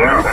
Yeah.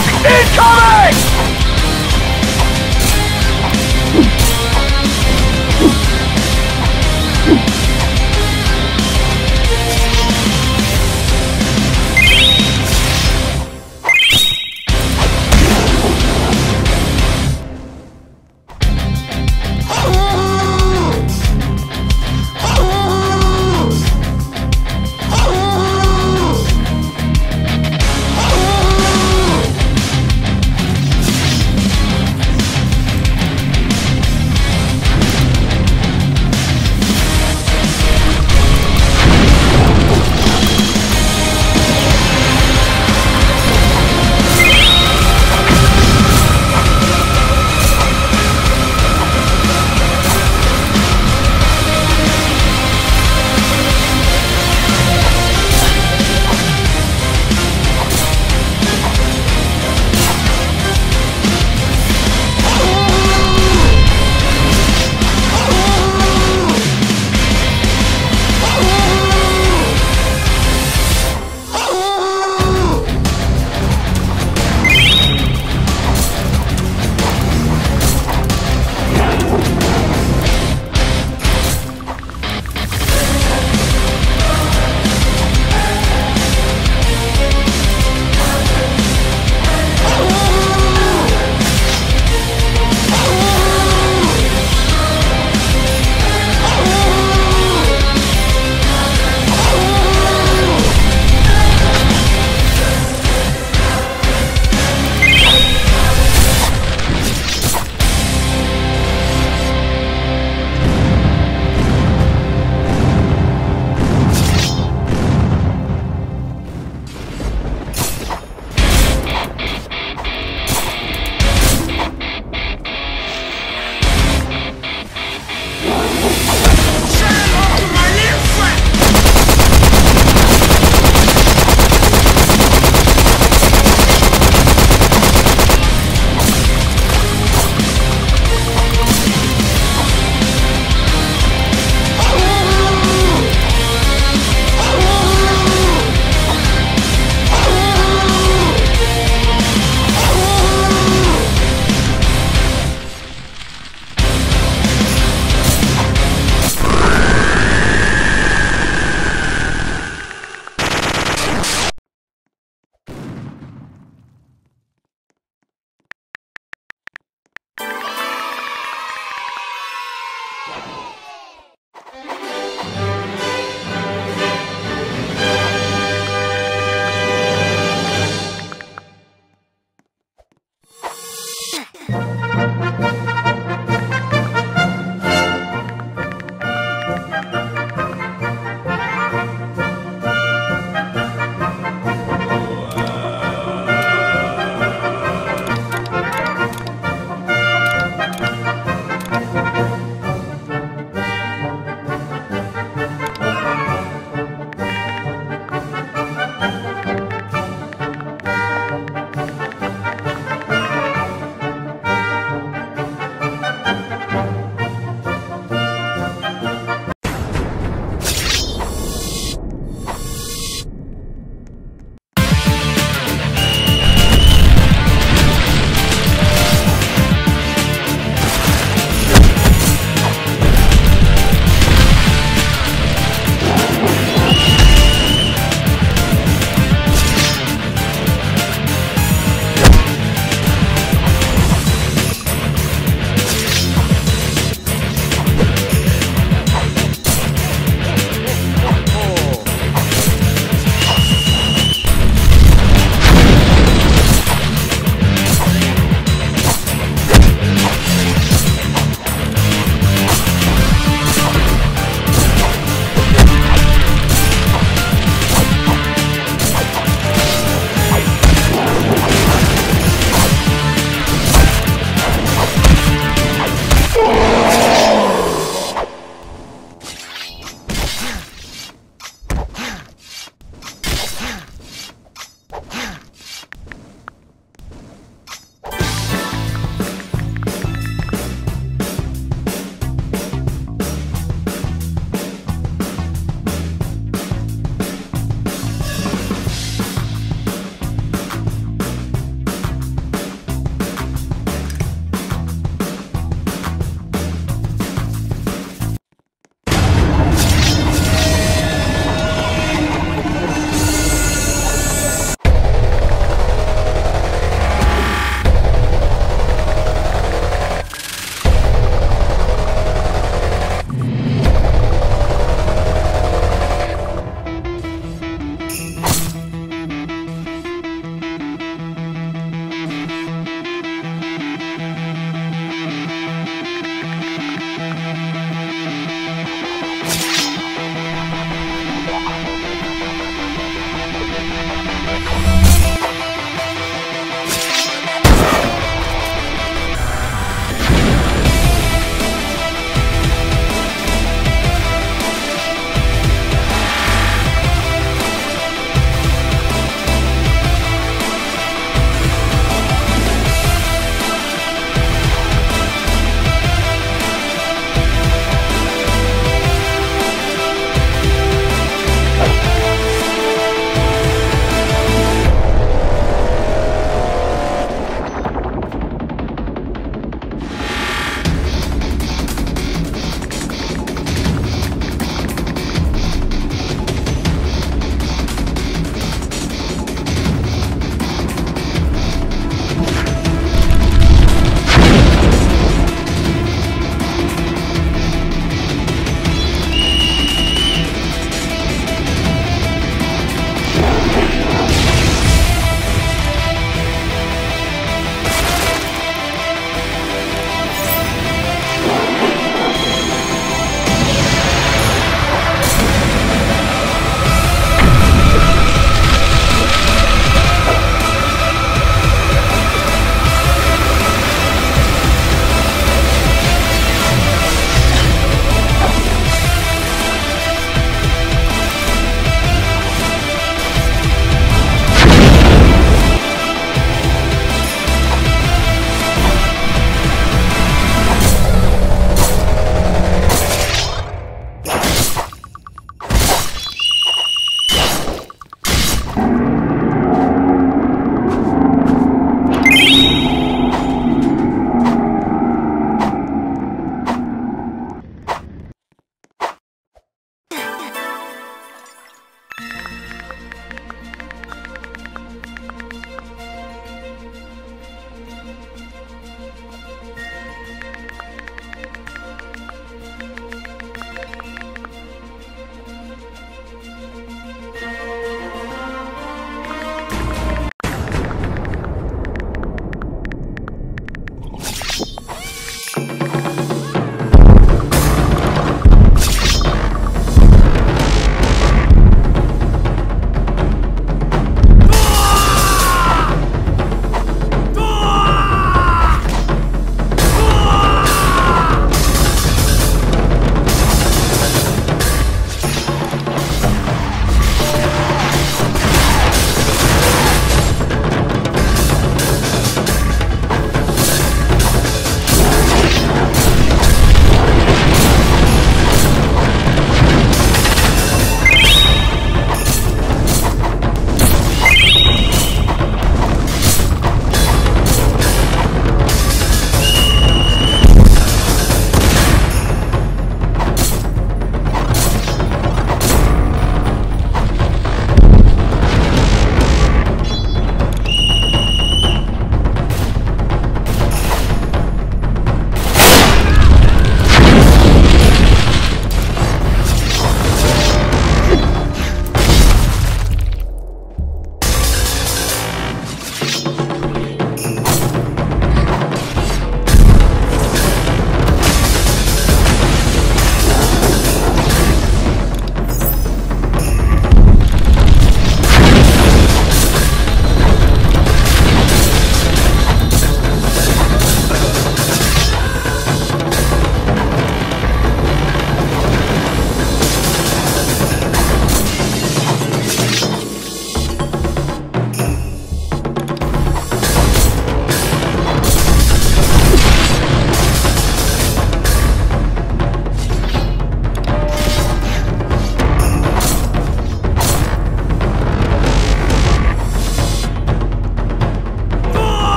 Incoming!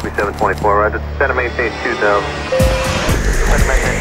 Copy 724, roger. Center maintain 2000. Center maintain